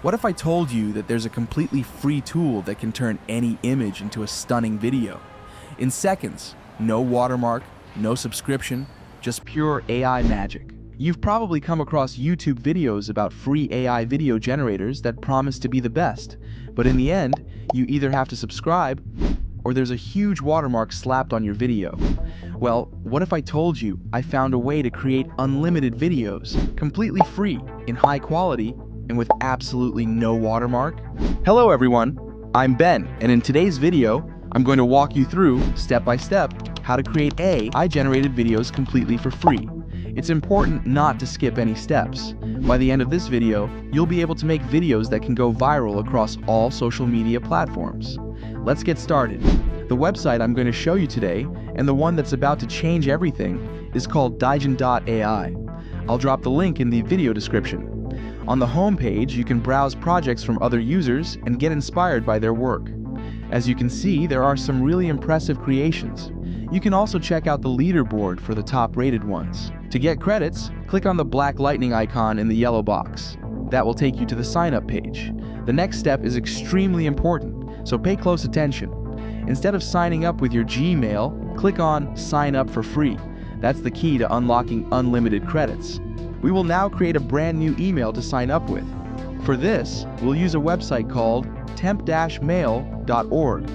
What if I told you that there's a completely free tool that can turn any image into a stunning video? In seconds, no watermark, no subscription, just pure AI magic. You've probably come across YouTube videos about free AI video generators that promise to be the best, but in the end, you either have to subscribe or there's a huge watermark slapped on your video. Well, what if I told you I found a way to create unlimited videos, completely free, in high quality, and with absolutely no watermark? Hello everyone, I'm Ben, and in today's video, I'm going to walk you through, step by step, how to create AI-generated videos completely for free. It's important not to skip any steps. By the end of this video, you'll be able to make videos that can go viral across all social media platforms. Let's get started. The website I'm going to show you today, and the one that's about to change everything, is called Digen.ai. I'll drop the link in the video description. On the home page, you can browse projects from other users and get inspired by their work. As you can see, there are some really impressive creations. You can also check out the leaderboard for the top rated ones. To get credits, click on the black lightning icon in the yellow box. That will take you to the sign up page. The next step is extremely important, so pay close attention. Instead of signing up with your Gmail, click on sign up for free. That's the key to unlocking unlimited credits. We will now create a brand new email to sign up with. For this, we'll use a website called temp-mail.org.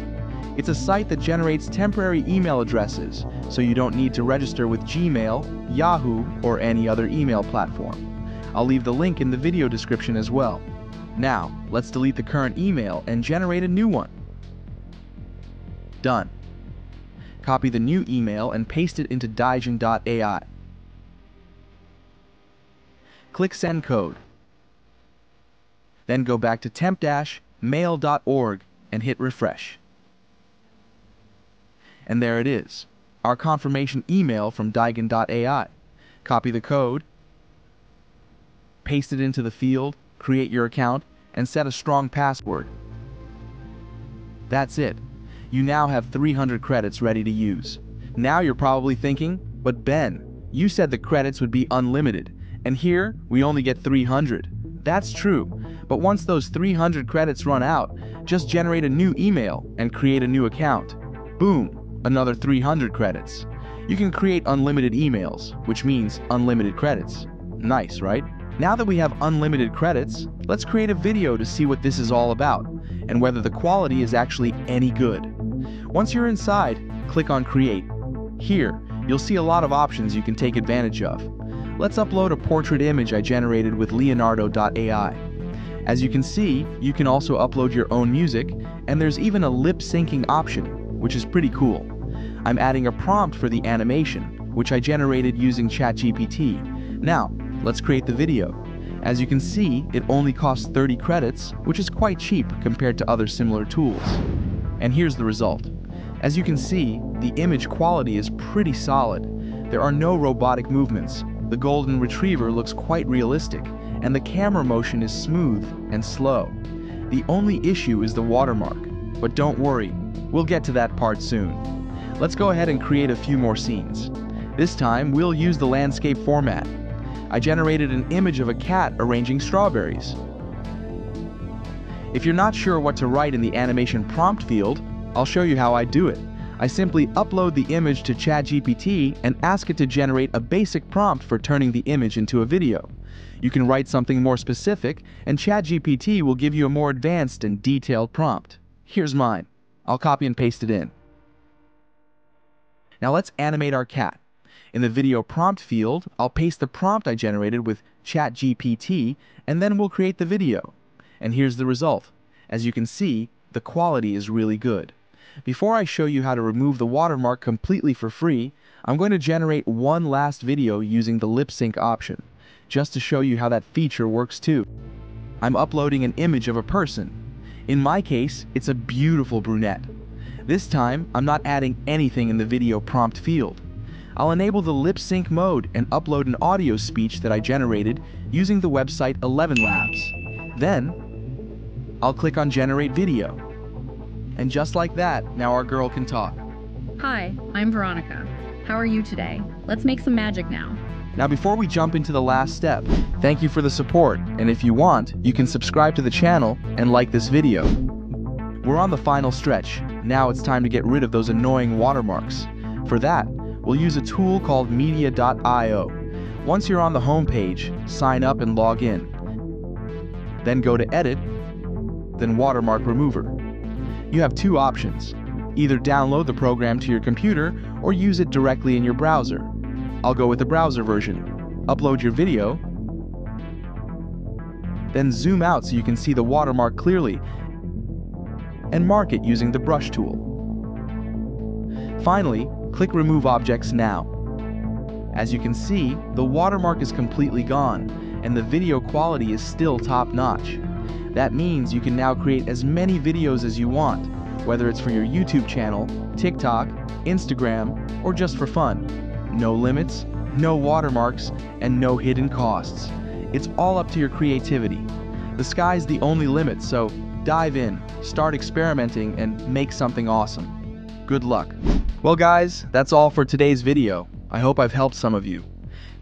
It's a site that generates temporary email addresses, so you don't need to register with Gmail, Yahoo, or any other email platform. I'll leave the link in the video description as well. Now, let's delete the current email and generate a new one. Done. Copy the new email and paste it into Digen.ai. Click Send Code. Then go back to temp-mail.org and hit refresh. And there it is, our confirmation email from Digen.ai. Copy the code, paste it into the field, create your account, and set a strong password. That's it. You now have 300 credits ready to use. Now you're probably thinking, but Ben, you said the credits would be unlimited, and here we only get 300. That's true, but once those 300 credits run out, just generate a new email and create a new account. Boom, another 300 credits. You can create unlimited emails, which means unlimited credits. Nice, right? Now that we have unlimited credits, let's create a video to see what this is all about, and whether the quality is actually any good. Once you're inside, click on Create. Here, you'll see a lot of options you can take advantage of. Let's upload a portrait image I generated with Leonardo.ai. As you can see, you can also upload your own music, and there's even a lip syncing option, which is pretty cool. I'm adding a prompt for the animation, which I generated using ChatGPT. Now, let's create the video. As you can see, it only costs 30 credits, which is quite cheap compared to other similar tools. And here's the result. As you can see, the image quality is pretty solid. There are no robotic movements, the golden retriever looks quite realistic, and the camera motion is smooth and slow. The only issue is the watermark, but don't worry, we'll get to that part soon. Let's go ahead and create a few more scenes. This time, we'll use the landscape format. I generated an image of a cat arranging strawberries. If you're not sure what to write in the animation prompt field, I'll show you how I do it. I simply upload the image to ChatGPT and ask it to generate a basic prompt for turning the image into a video. You can write something more specific, and ChatGPT will give you a more advanced and detailed prompt. Here's mine. I'll copy and paste it in. Now let's animate our cat. In the video prompt field, I'll paste the prompt I generated with ChatGPT, and then we'll create the video. And here's the result. As you can see, the quality is really good. Before I show you how to remove the watermark completely for free, I'm going to generate one last video using the lip sync option, just to show you how that feature works too. I'm uploading an image of a person. In my case, it's a beautiful brunette. This time, I'm not adding anything in the video prompt field. I'll enable the lip sync mode and upload an audio speech that I generated using the website ElevenLabs. Then, I'll click on Generate Video. And just like that, now our girl can talk. Hi, I'm Veronica. How are you today? Let's make some magic now. Now before we jump into the last step, thank you for the support, and if you want, you can subscribe to the channel and like this video. We're on the final stretch, now it's time to get rid of those annoying watermarks. For that, we'll use a tool called media.io. Once you're on the home page, sign up and log in. Then go to Edit, then Watermark Remover. You have two options. Either download the program to your computer or use it directly in your browser. I'll go with the browser version. Upload your video, then zoom out so you can see the watermark clearly and mark it using the brush tool. Finally, click Remove Objects now. As you can see, the watermark is completely gone, and the video quality is still top-notch. That means you can now create as many videos as you want, whether it's for your YouTube channel, TikTok, Instagram, or just for fun. No limits, no watermarks, and no hidden costs. It's all up to your creativity. The sky's the only limit, so dive in, start experimenting, and make something awesome. Good luck. Well guys, that's all for today's video. I hope I've helped some of you.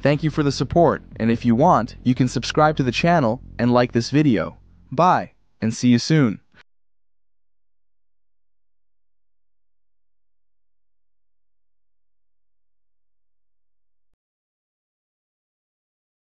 Thank you for the support, and if you want, you can subscribe to the channel and like this video. Bye, and see you soon.